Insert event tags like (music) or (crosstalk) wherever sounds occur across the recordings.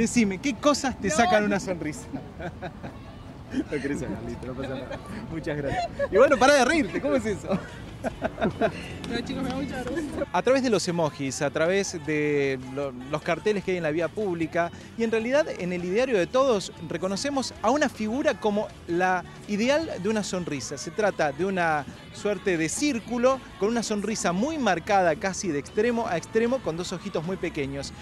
Decime, ¿qué cosas te sacan una sonrisa? (laughs) No querés hablar, listo, no pasa nada. (laughs) Muchas gracias. Y bueno, para de reírte, ¿cómo es eso? Chicos, me mucha. A través de los emojis, a través de lo- los carteles que hay en la vía pública y en realidad en el ideario de todos reconocemos a una figura como la ideal de una sonrisa. Se trata de una suerte de círculo con una sonrisa muy marcada casi de extremo a extremo con dos ojitos muy pequeños.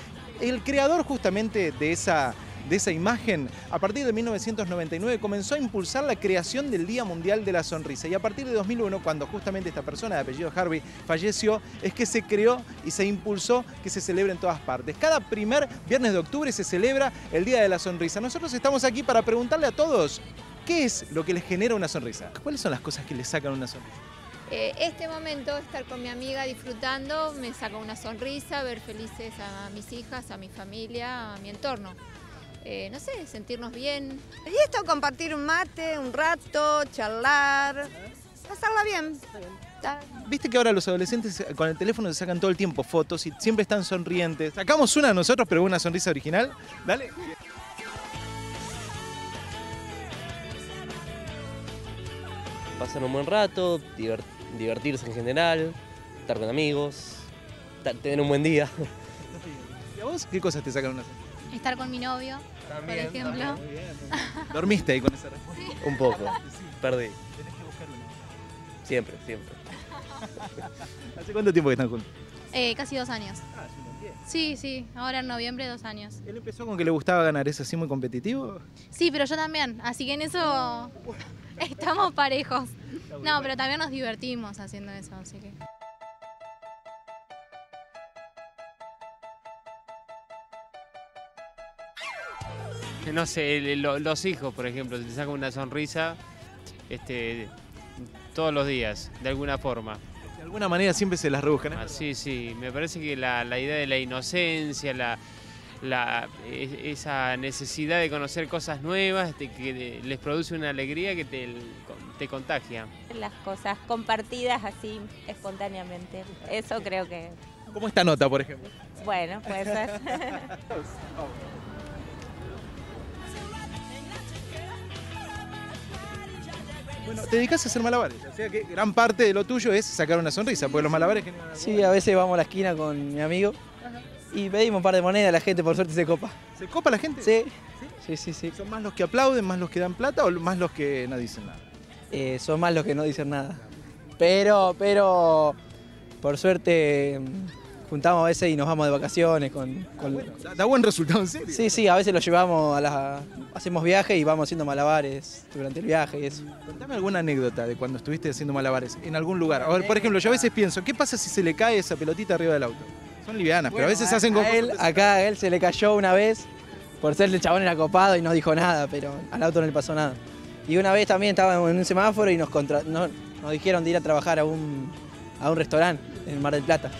El creador justamente de esa de esa imagen, a partir de 1999 comenzó a impulsar la creación del Día Mundial de la Sonrisa. Y a partir de 2001, cuando justamente esta persona de apellido Harvey falleció, es que se creó y se impulsó que se celebre en todas partes. Cada primer viernes de octubre se celebra el Día de la Sonrisa. Nosotros estamos aquí para preguntarle a todos, ¿qué es lo que les genera una sonrisa? ¿Cuáles son las cosas que les sacan una sonrisa? Eh, este momento, estar con mi amiga disfrutando, me saca una sonrisa, ver felices a mis hijas, a mi familia, a mi entorno. Eh, no sé, sentirnos bien. Y esto, compartir un mate, un rato, charlar, pasarla bien. Viste que ahora los adolescentes eh, con el teléfono se sacan todo el tiempo fotos y siempre están sonrientes. Sacamos una nosotros, pero una sonrisa original. Dale. pasar un buen rato, diver- divertirse en general, estar con amigos, tener un buen día. ¿Y a vos qué cosas te sacan una sonrisa? Estar con mi novio, por ejemplo. (laughs) ¿Dormiste ahí con esa respuesta? Un poco. Perdí. Tenés que buscar una. Siempre, siempre. ¿Hace cuánto tiempo que están juntos? Eh, casi dos años. Ah, bien. Sí, sí, ahora en noviembre dos años. ¿Él empezó con que le gustaba ganar? ¿Es así muy competitivo? Sí, pero yo también, así que en eso (laughs) estamos parejos. No, pero también nos divertimos haciendo eso, así que... No sé, los hijos, por ejemplo, te sacan una sonrisa este, todos los días, de alguna forma. De alguna manera siempre se las rebuscan. ¿eh? Ah, sí, sí, me parece que la, la idea de la inocencia, la, la- esa necesidad de conocer cosas nuevas, de que les produce una alegría que te, te contagia. las cosas compartidas así espontáneamente. Eso creo que, Como esta nota, por ejemplo. bueno, puede (laughs) Bueno, te dedicas a hacer malabares. O sea que gran parte de lo tuyo es sacar una sonrisa, porque los malabares generan. Sí, a veces vamos a la esquina con mi amigo y pedimos un par de monedas, la gente por suerte se copa. ¿Se copa la gente? Sí, sí, sí, sí. ¿Son más los que aplauden, más los que dan plata o más los que no dicen nada? Eh, son más los que no dicen nada. Pero, pero, por suerte juntamos a veces y nos vamos de vacaciones con... con- Da, da buen resultado, en serio. Sí, sí, a veces los llevamos a la... Hacemos viajes y vamos haciendo malabares durante el viaje y eso. Contame alguna anécdota de cuando estuviste haciendo malabares en algún lugar. A ver, por ejemplo, yo a veces pienso, ¿qué pasa si se le cae esa pelotita arriba del auto? Son livianas, pero a veces a, hacen con... a él, acá a él se le cayó una vez, por ser el chabón era copado y no dijo nada, pero al auto no le pasó nada. Y una vez también estábamos en un semáforo y nos, contra- no- nos dijeron de ir a trabajar a un, a un restaurante en Mar del Plata.